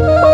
啊。